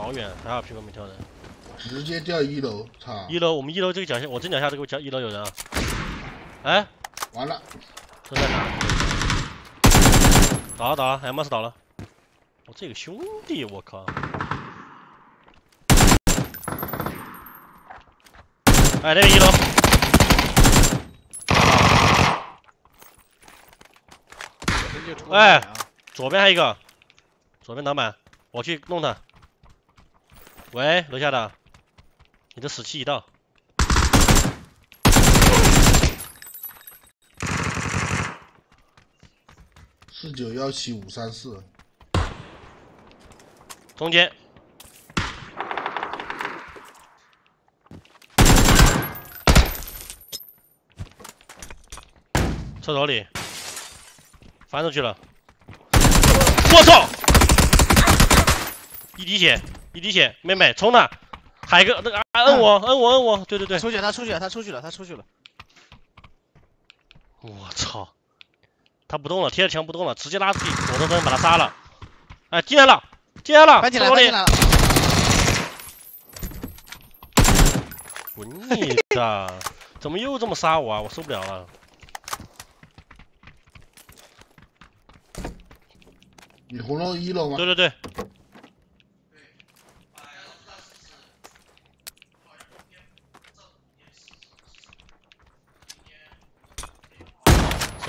好远，还好屁股没跳人。直接掉一楼，操！一楼，我们一楼这个脚下，我正脚下这个脚一楼有人啊。哎，完了，正在哪打。倒了打了，M 四倒了。我这个兄弟，我靠！哎，那个一楼。哎，左边还有一个，左边挡板，我去弄他。喂，楼下的，你的死期已到。四九幺七五三四，中间。厕所里，翻出去了。我操！一滴血，一滴血，妹妹冲他！海哥，那个摁我，摁我，摁我！对对对，出去，他出去了，他出去了，他出去了。我操！他不动了，贴着墙不动了，直接拉出去，躲着灯把他杀了。哎，进来了，进来了，翻进来，翻进来了！滚你的！怎么又这么杀我啊？我受不了了。你红楼一了吗？对对对。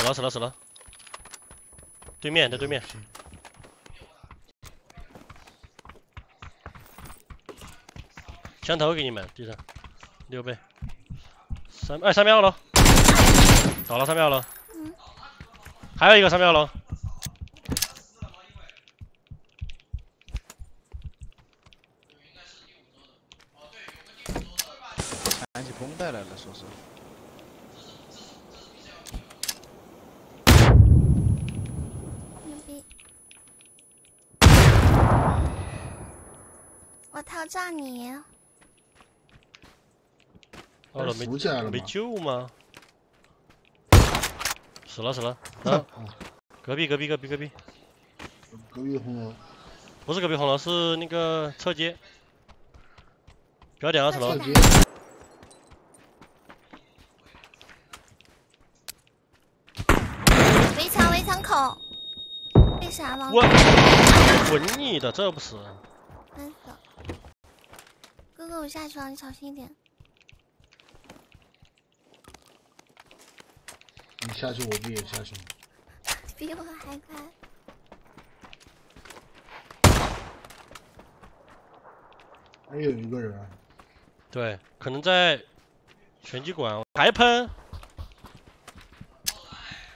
了死了死了！对面在对面。枪头给你们，地上六倍。三哎三秒了，倒了三秒了。还有一个三秒了。拿起绷带来了，说是。牛逼！我挑战你。二楼没扶起来了没救吗？死了死了。啊，隔壁隔壁隔壁隔壁，隔壁红楼，不是隔壁红楼，是那个侧街。标点二十楼侧。街，围墙围墙口，为啥吗？我滚你的，这不是？哥哥，我下去了，你小心一点。你下去我不也下去吗？比我还快。还有一个人啊，对，可能在拳击馆还喷，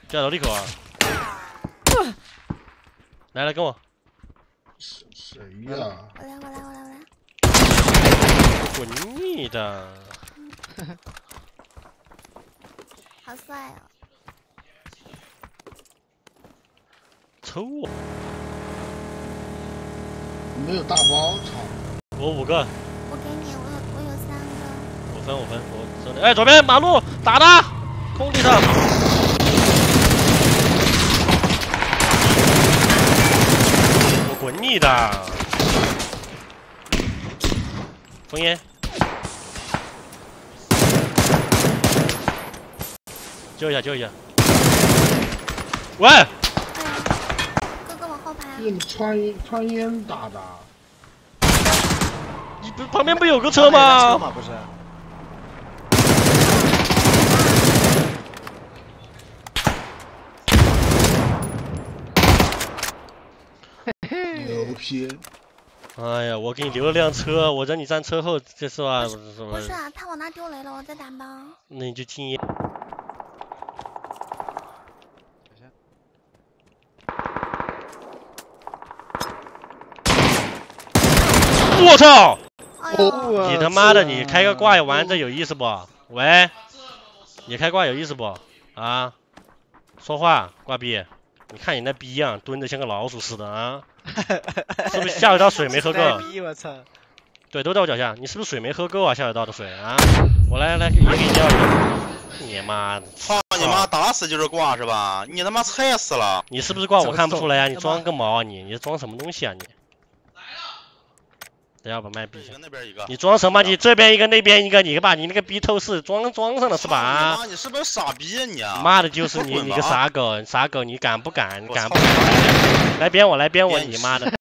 就在楼梯口啊。来来跟我，谁谁呀？我来我来我来我来。滚你的！好帅哦！抽我！没有大包，操！我五个，我给你，我有我有三个。我分我分我真的。哎，左边马路打他，空地上。我滚你的！封烟。救一下，救一下！喂，哎呀，哥哥往后排。你怎么穿烟穿烟打的啊？你不旁边不有个车车吗？不是？牛批！哎呀，我给你留了辆车，我让你站车后，这是吧？不是什么不？是啊，他往那丢雷了，我在打包。那你就禁烟。我操！你他妈的，你开个挂玩这有意思不？喂，你开挂有意思不？啊，说话，挂逼！你看你那逼样，蹲的像个老鼠似的啊！是不是下水道水没喝够？逼我操！对，都在我脚下。你是不是水没喝够啊？下水道的水啊！我来来，也给你掉一个。你妈的！操你妈！打死就是挂是吧？你他妈菜死了！你是不是挂？我看不出来呀、你装个毛啊你！你装什么东西啊你？等下把麦闭一下这个。那边一个。你装什么？你这边一个，那边一个，你把你那个逼透视装装上了是吧？妈，你是不是傻逼啊你啊？妈的，就是你，你个傻狗，傻狗，你敢不敢？我敢不敢？来编我，来编我，你妈的！